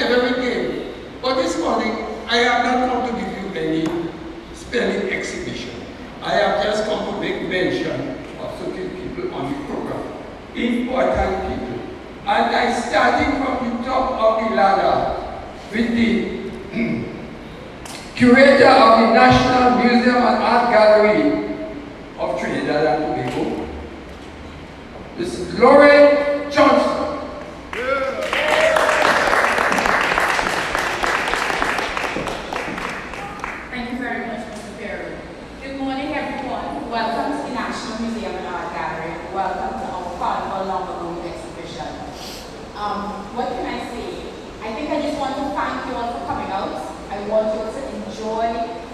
every game. But this morning, I have not come to give you any spelling exhibition. I have just come to make mention of certain people on the program. Important people. And I starting from the top of the ladder with the hmm, curator of the National Museum and Art Gallery of Trinidad and Tobago, Ms. Lauren Johnson. Thank you very much, Mr. Perry. Good morning, everyone. Welcome to the National Museum and Art Gallery. Welcome to our Carnival Longer exhibition. Um, what can I say? I think I just want to thank you all for coming out. I want you to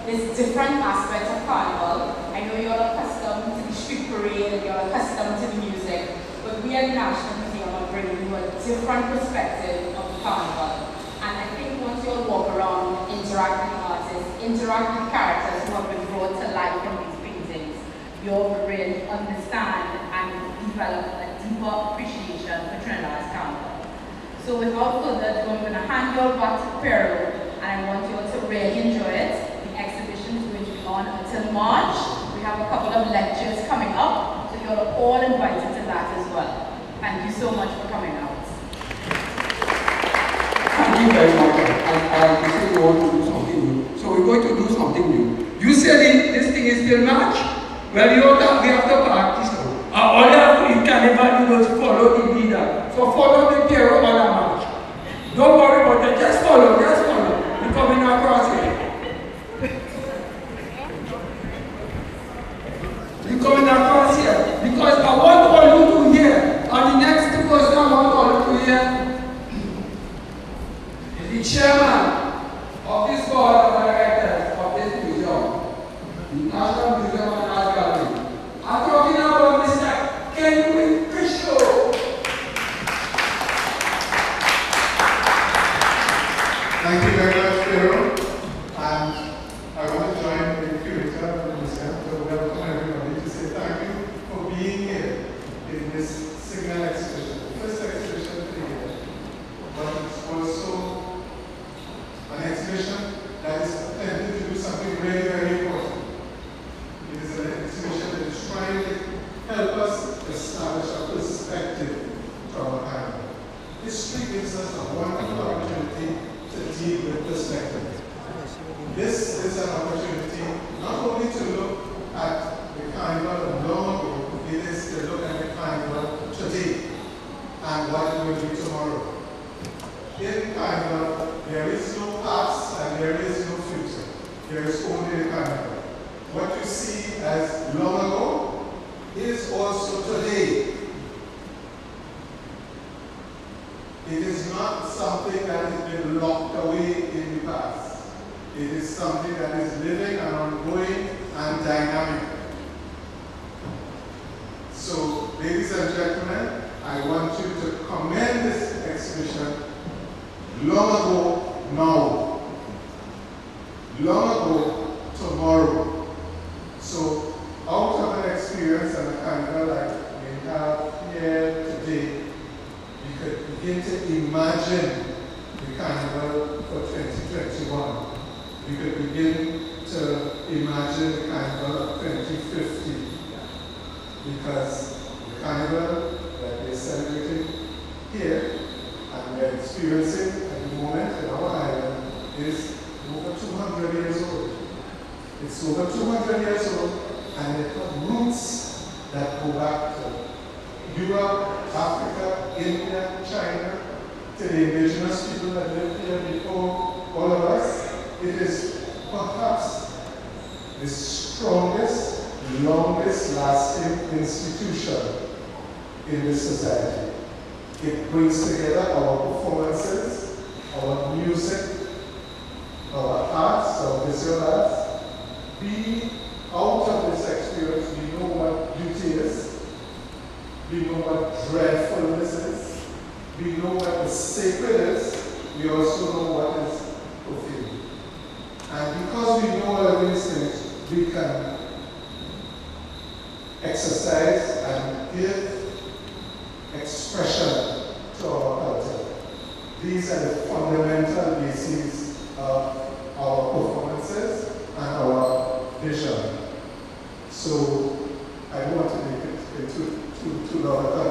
this different aspect of Carnival. I know you're accustomed to the street parade and you're accustomed to the music, but we at the National Museum are bringing you a different perspective of Carnival. And I think once you all walk around, interact with artists, interact with characters who have been brought to life in these paintings, you'll really understand and develop a deeper appreciation for Trinidad's Carnival. So without further ado, I'm going to hand you back to Pierrot, and I want you all to really enjoy it. The exhibition is going to be on until March. We have a couple of lectures coming up, so you're all invited to that as well. Thank you so much for coming out. Thank you very much. I, I you say you want to do something new. So we're going to do something new. You said it, this thing is still March. Well, you know that we have to practice now. Uh, all you have to can never do is follow the leader. So follow the Pierrot on a march. Don't worry about it. Just follow, just follow. You're coming across here. You're coming across here. Because I want all you to hear. And the next person I want all you to hear the chairman of this board of directors of this museum, the National Museum and Art Gallery. I'm talking about Mr. Kenwyn Crichlow. Thank you very much, Pharaoh. And I want to join the curator of the museum to welcome everybody to say thank you for being here in this signal exhibition, the first exhibition of the year. But it's also an exhibition that is attempting to do something very, very important. It is an exhibition that is trying to help us establish a perspective to our time. History gives us a wonderful opportunity to deal with perspective. This is an opportunity not only to look at the carnival of long ago, it is to look at the carnival today and what it will be tomorrow. In carnival, there is no past and there is no future. There is only the. What you see as long ago is also today. It is not something that has been locked away in the past. It is something that is living and ongoing and dynamic. So, ladies and gentlemen, I want you to commend this exhibition long ago, now. Long ago, tomorrow. So, out of an experience and a carnival like we have here today, we could begin to imagine the carnival for 2021. We could begin to imagine the carnival of 2050 because the carnival that we're celebrating here and we're experiencing at the moment in our island is over 200 years old. It's over 200 years old and it has roots that go back to Europe, Africa, India, China, to the indigenous people that lived here before all of us. It is perhaps the strongest, longest lasting institution in this society. It brings together our performances, our music, our arts, our visual arts. We, out of this experience, we know what beauty is. We know what dreadfulness is. We know what the sacred is. We also know what is profane. And because we know all these things, we can exercise and give expression to our culture. These are the fundamental bases of our performances and our vision. So to the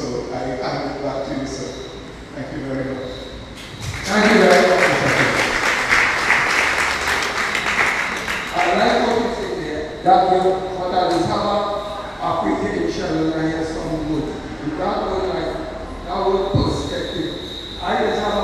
So I hand it back to you, sir. Thank you very much. Thank you very much. I'd like to say that you, for that is our application and I hear some good. That was like, that was perspective. I just have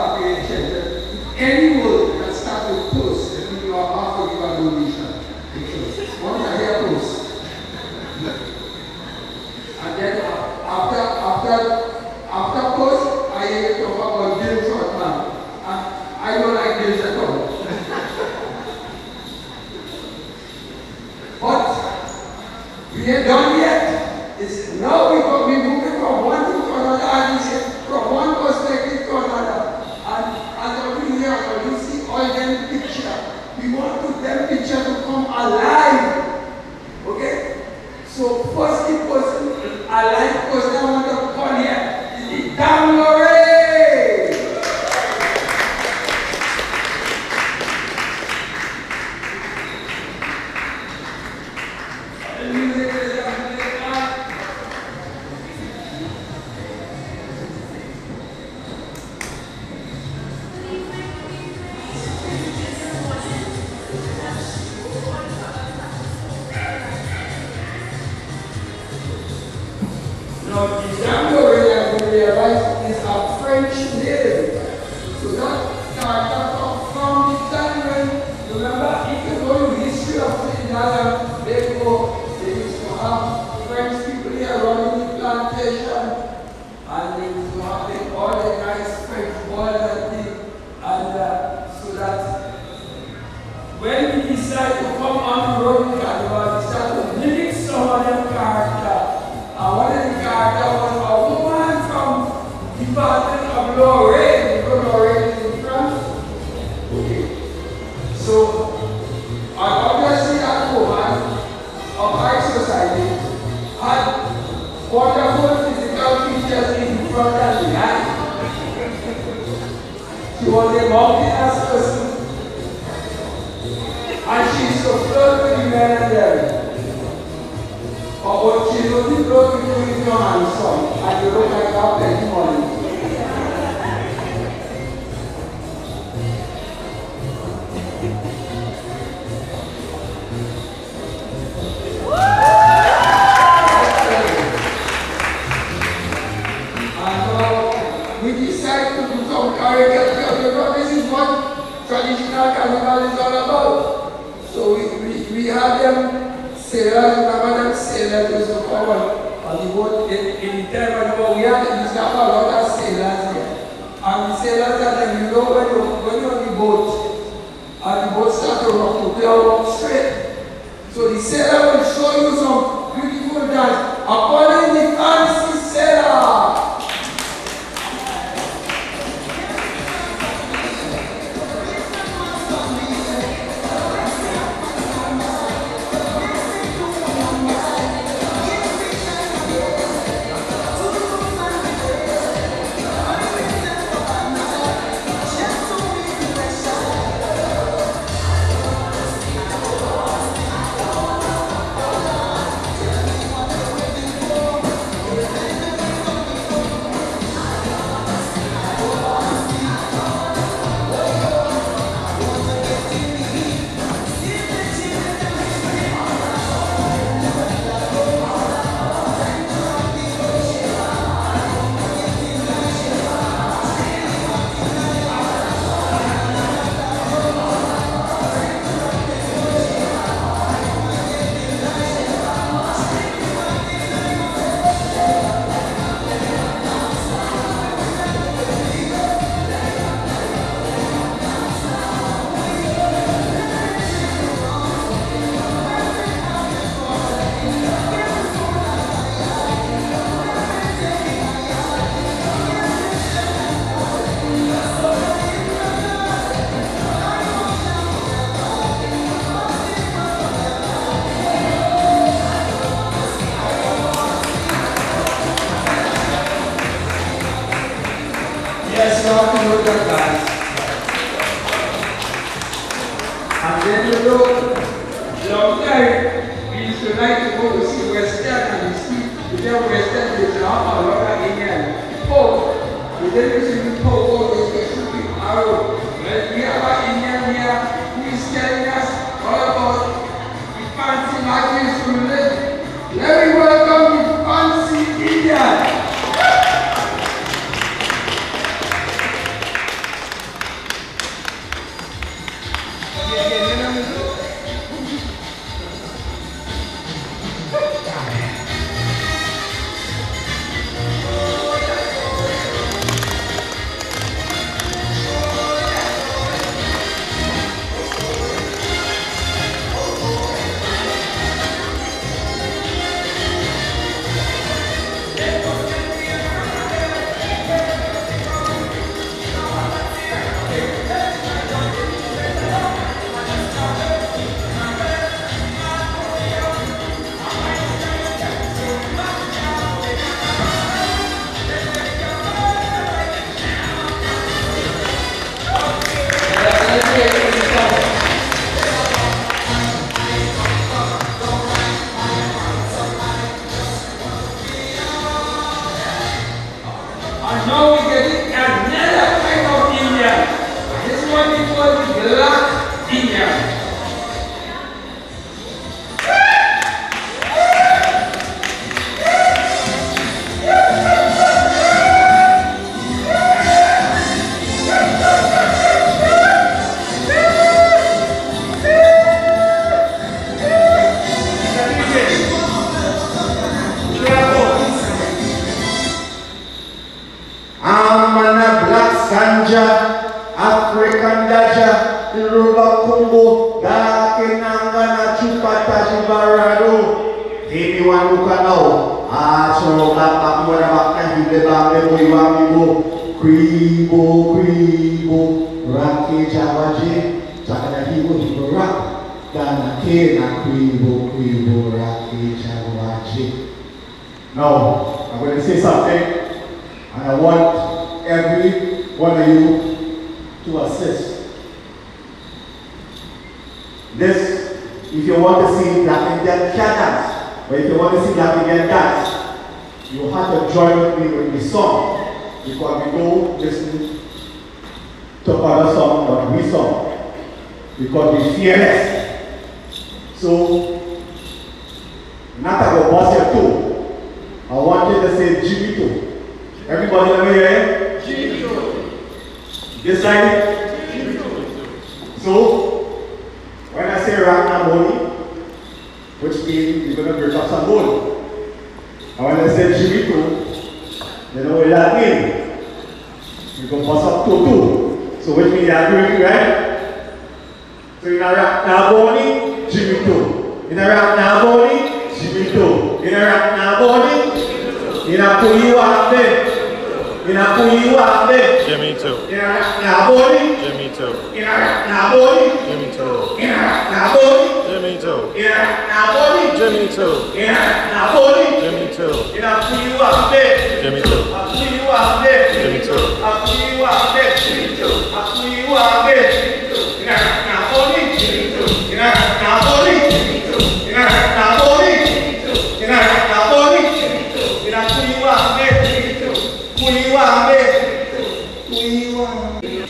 picture to come alive. Okay? So first I'm some, I you look like that plenty money. Now we get it another kind of Indian. This one is called black Baka Hinde Bame Mwiwamibo, Kribo, Kribo, Rake Jawaje, Takana Hibo Hibo Rak, Dana Kena Kribo, Kribo, Rake Jawaje. Now, I'm going to say something. And I want every one of you to assist. This, if you want to see Black Indian dance, but if you want to see Black Indian dance, you have to join with me with the song. Because we go listen to other song but we song. Because we fearless. So, not about boss your toe. I want you to say Jimmy toe. Everybody let me hear it? This side? So, when I say Ragnamoni, which means you're going to break up some bone. And when I say Jimito, you know what that means? You're going to bust up two two. So which means are doing it, right? So in a Ragnamoni, Jimito. In a Ragnamoni, Jimito. In a Ragnamoni, in a Puyiwande. In a Puyiwande. Jimmy too. In a Ragnamoni, Jimmy too. in a Ragnamoni, Jimmy too. in a Ragnamoni, Jimmy too. in a Ragnamoni, Jimmy too. in a Ragnamoni, Jimmy too. in a Puyiwande. Jimmy too. A Puyiwande. Jimmy too. A Puyiwande. A Puyiwande. In a Ragnamoni, in a Ragnamoni, in a Ragnamoni, in a Ragnamoni, in a Puyiwande. Puyiwande. Puyiwande.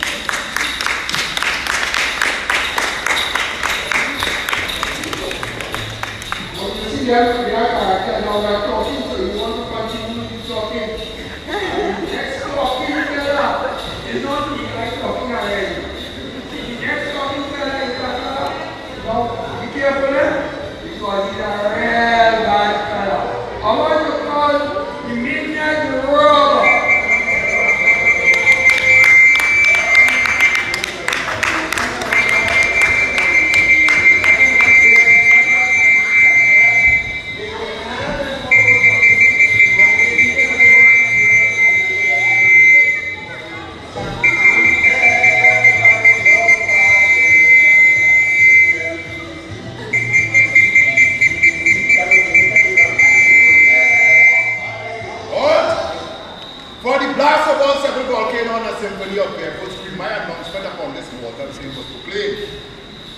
Well, you see that we are character now we the volcano and a symphony of barefoot scream, my announcement upon this water stream was proclaimed.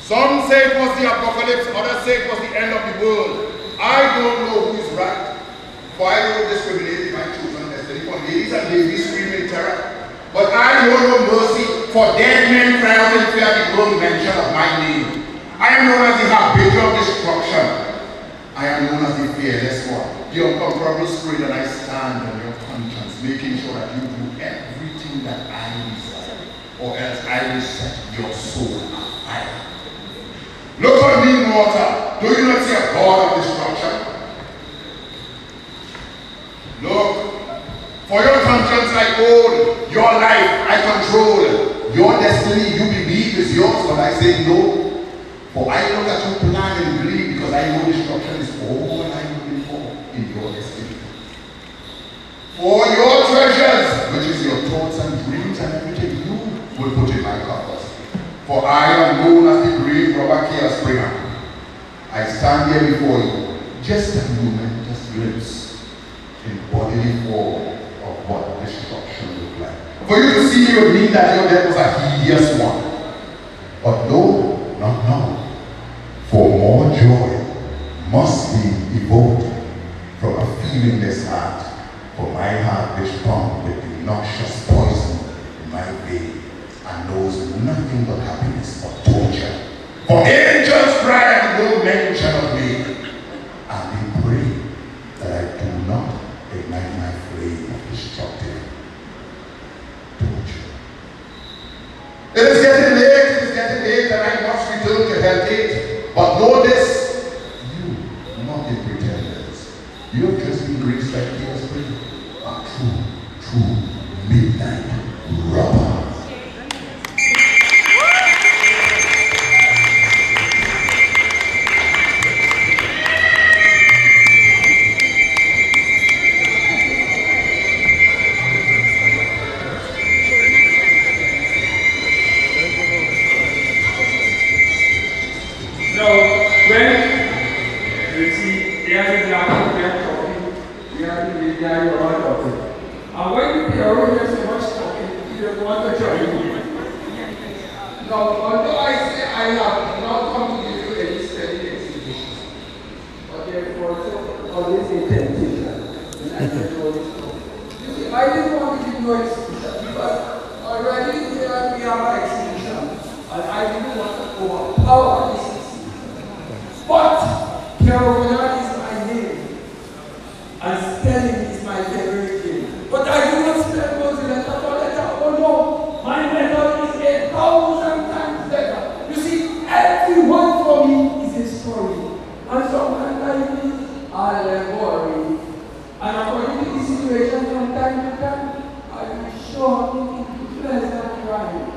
Some say it was the apocalypse, others say it was the end of the world. I don't know who is right. For I don't discriminate my children destiny for ladies and babies screaming terror. But I know no mercy for dead men cry out in fear the wrong mention of my name. I am known as the harbinger of destruction. I am known as the fearless one, the unconquerable spirit, and I stand on your conscience, making sure that you do everything that I desire, or else I will set your soul on fire. Look on me, mortal. Do you not see a God of destruction? Look, for your conscience I own, your life I control, your destiny you believe is yours, but I say no. For I know that you plan and believe because I know destruction is all I am looking for in your destiny. For your treasures, which is your thoughts and dreams and everything you will put in my coffers. For I am known as the great robber Kia Springer. I stand here before you, just a momentous glimpse in bodily form of what destruction look like. For you to see me would mean that your death was a hideous one. But no, not now. For more joy must be evoked from a feelingless heart. For my heart which pumped with the noxious poison in my veins and knows nothing but happiness or torture. For angels cry at no mention of me, and they pray that I do not ignite my flame of destructive torture. It is getting late, it is getting late, and I must return to Hell Gate. But know always a temptation. I come. You see, I didn't want to give you exhibition because already we have an exhibition, and I didn't want to overpower this but Carolina is my name. And spelling is my favorite game. But I do not spell those letter for letter. Oh no, my method is a thousand times better. You see, every word for me is a story. And sometimes I use allegory. And according to the situation from time to time, I will show it pleasant crime.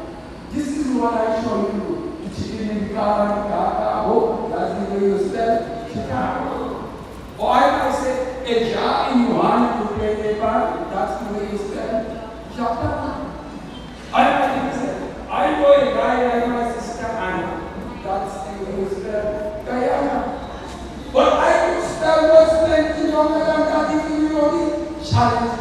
This is what I show you. Chicken in car, car, oh, that's the way you spell Chicago. Or I might say, a jar in your hand to play a bar, that's the way you spell Japan. I might say, I know a guy like my sister Anna, that's the way you spell Guyana. But I could words plenty longer than if you really challenge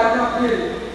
pai, minha filha.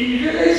e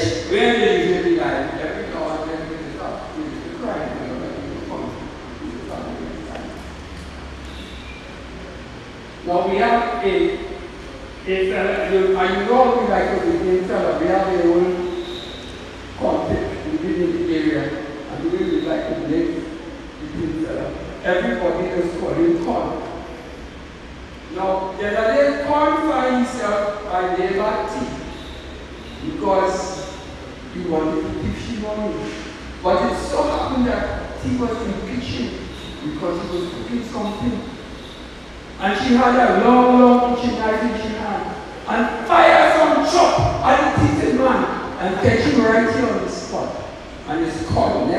Catch him right here on the spot and he's caught.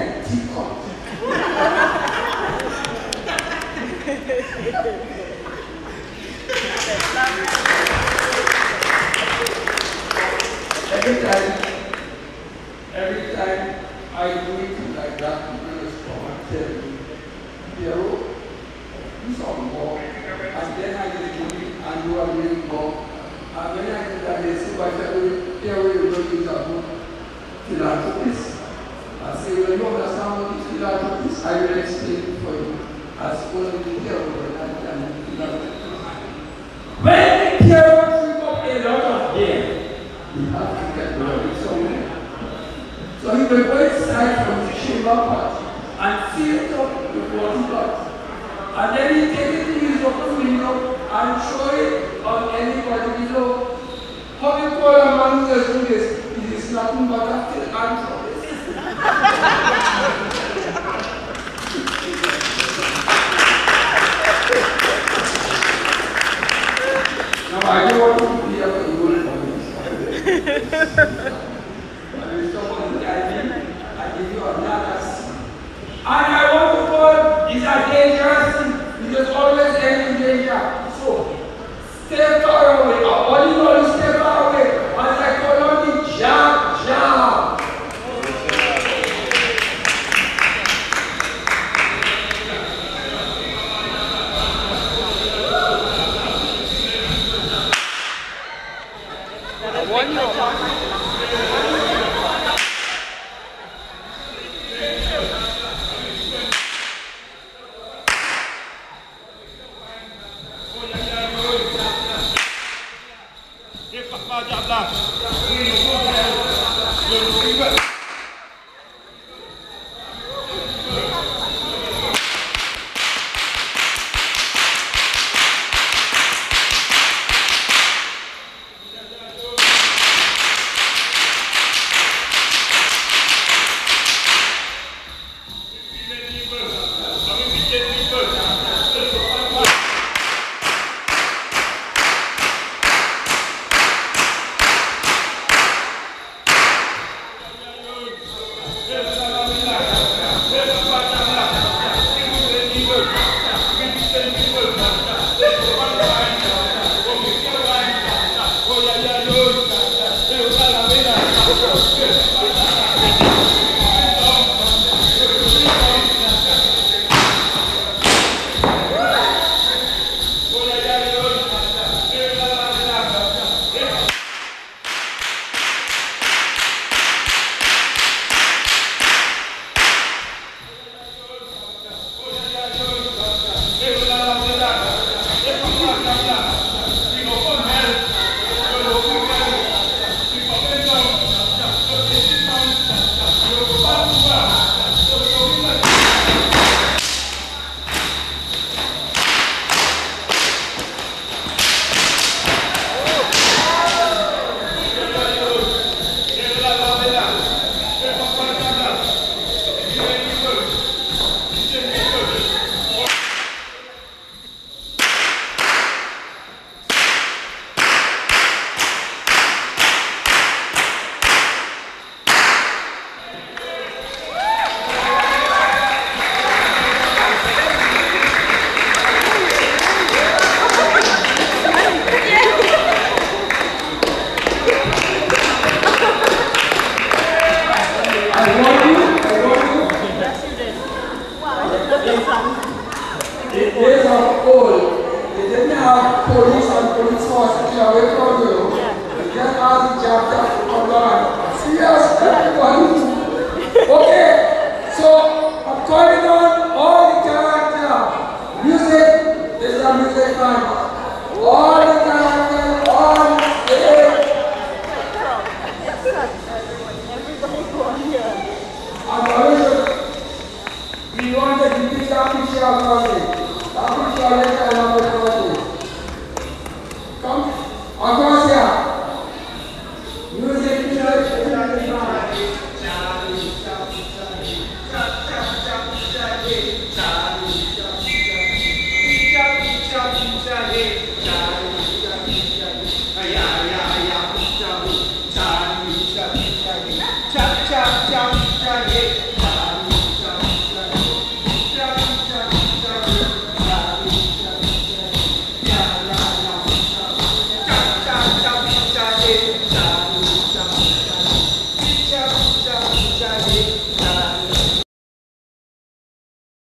control on anybody below. How the poor man does doing this? It is nothing but a fit and now I don't want to be a good I give you another And I want to call is a dangerous